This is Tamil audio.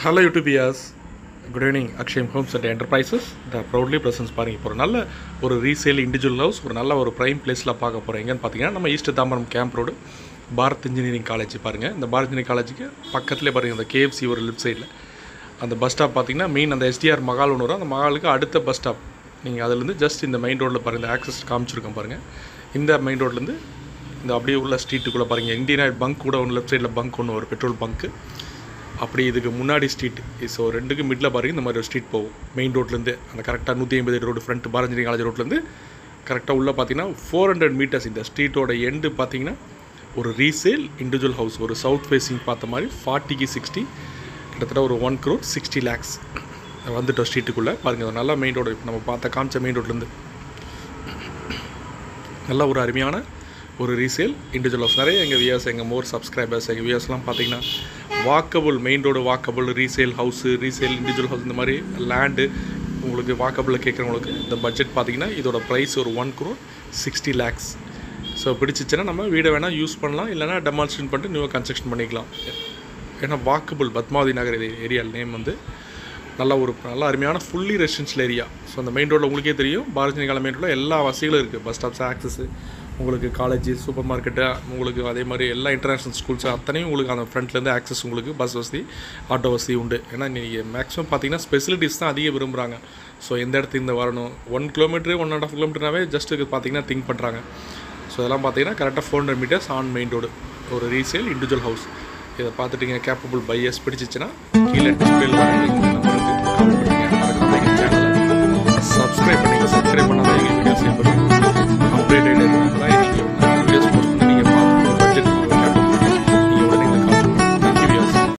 Hello YouTubians good evening Akshayam homes and enterprises the proudly presents பாருங்க இப்போ ஒரு நல்ல ஒரு ரீசேல் இண்டிவிஜுவல் ஹவுஸ் ஒரு நல்ல ஒரு ப்ரைம் பிளேஸில் பார்க்க போகிறோம் எங்கன்னு பார்த்தீங்கன்னா நம்ம east Tambaram camp road Bharat engineering college பாருங்கள் இந்த பாரத் இன்ஜினியரிங் காலேஜுக்கு பக்கத்துலேயே பாருங்கள் இந்த கேஎஃப்சி ஒரு லெஃப்ட் சைடில் அந்த பஸ் ஸ்டாப் பார்த்தீங்கன்னா மெயின் அந்த எஸ்டிஆர் மகால் ஒன்று வரும். அந்த மகாலுக்கு அடுத்த பஸ் ஸ்டாப் நீங்கள் அதுலேருந்து ஜஸ்ட் இந்த மெயின் ரோட்டில் பாருங்கள் இந்த ஆக்சஸ் காமிச்சிருக்கோம் பாருங்கள் இந்த மெயின் ரோட்லேருந்து இந்த அப்படியே உள்ள ஸ்ட்ரீட்டுக்குள்ளே பாருங்கள் இந்தியன் ஆயில் பங்க் கூட ஒன்று லெஃப்ட் சைடில் பங்க் ஒன்று ஒரு பெட்ரோல் பங்க்கு அப்படி இதுக்கு முன்னாடி ஸ்ட்ரீட் ஸோ ரெண்டுக்கு மிடில் பாருங்க இந்த மாதிரி ஒரு ஸ்ட்ரீட் போகும். மெயின் ரோட்லேருந்து அந்த கரெக்டாக நூற்றி ஐம்பது ரோடு ஃப்ரண்ட் பாரஞ்சினி காலேஜ் ரோட்லேருந்து கரெக்டாக உள்ளே பார்த்தீங்கன்னா ஃபோர் ஹண்ட்ரட் மீட்டர்ஸ் இந்த ஸ்ட்ரீட்டோட எண்டு பார்த்தீங்கன்னா ஒரு ரீசேல் இண்டிவிஜுவல் ஹவுஸ் ஒரு சவுத் ஃபேஸிங் பார்த்த மாதிரி ஃபார்ட்டிக்கு சிக்ஸ்டி கிட்டத்தட்ட ஒரு ஒன் க்ரோர் சிக்ஸ்டி லேக்ஸ் வந்துட்டோம் ஸ்ட்ரீட்டுக்குள்ளே பாருங்கள் நல்லா மெயின் ரோடு நம்ம பார்த்த காமிச்ச மெயின் ரோட்லேருந்து நல்ல ஒரு அருமையான ஒரு ரீசேல் இண்டிவிஜுவல் ஆஃப் நிறைய எங்கள் வியர்ஸ் எங்கள் மோர் சப்ஸ்கிரைபர்ஸ் எங்கள் வியர்ஸ்லாம் பார்த்தீங்கன்னா walkable main road walkable resale house resale individual house இந்த மாதிரி லேண்டு உங்களுக்கு வாக்கபுளில் கேட்குறவங்களுக்கு இந்த பட்ஜெட் பார்த்தீங்கன்னா இதோட ப்ரைஸ் ஒரு one crore sixty lakhs so பிடிச்சிச்சுன்னா நம்ம வீடை வேணால் யூஸ் பண்ணலாம் இல்லைனா டெமான்ஸ்ட்ரேட் பண்ணிட்டு நியூவாக கன்ஸ்ட்ரக்ஷன் பண்ணிக்கலாம். ஏன்னா வாக்கபுள் பத்மாவதி நகர் இது ஏரியா நேம் வந்து நல்ல ஒரு நல்ல அருமையான ஃபுல்லி ரெசிடென்ஷியல் ஏரியா ஸோ அந்த மெயின் ரோட்டில் உங்களுக்கே தெரியும் பாரதிய கால மெயின் ரோட்டில் எல்லா வசதிகளும் இருக்குது பஸ் ஸ்டாப்ஸ் ஆக்சஸ் உங்களுக்கு காலேஜ் சூப்பர் மார்க்கெட்டு உங்களுக்கு அதே மாதிரி எல்லா இன்டர்நேஷ்னல் ஸ்கூல்ஸ் அத்தனையும் உங்களுக்கு அந்த ஃப்ரண்ட்லேருந்து ஆக்சஸ் உங்களுக்கு பஸ் வசதி ஆட்டோ வசதி உண்டு. ஏன்னா நீங்கள் மேக்ஸிமம் பார்த்தீங்கன்னா ஸ்பெசிலிட்டிஸ் தான் அதிகம் விரும்புகிறாங்க ஸோ எந்த இடத்துக்கு இந்த வரணும்? One kilometre one and half கிலோமீட்டர்னாவே just பார்த்தீங்கன்னா திங்க் பண்ணுறாங்க ஸோ இதெல்லாம் பார்த்தீங்கன்னா கரெக்டாக four hundred metres on main road ஒரு ரீசேல் இண்டிவிஜுவல் ஹவுஸ் இதை பார்த்துட்டீங்க கேப்பபிள் பையர்ஸ் பிடிச்சிச்சுன்னா கீழே டிஸ்பிளேல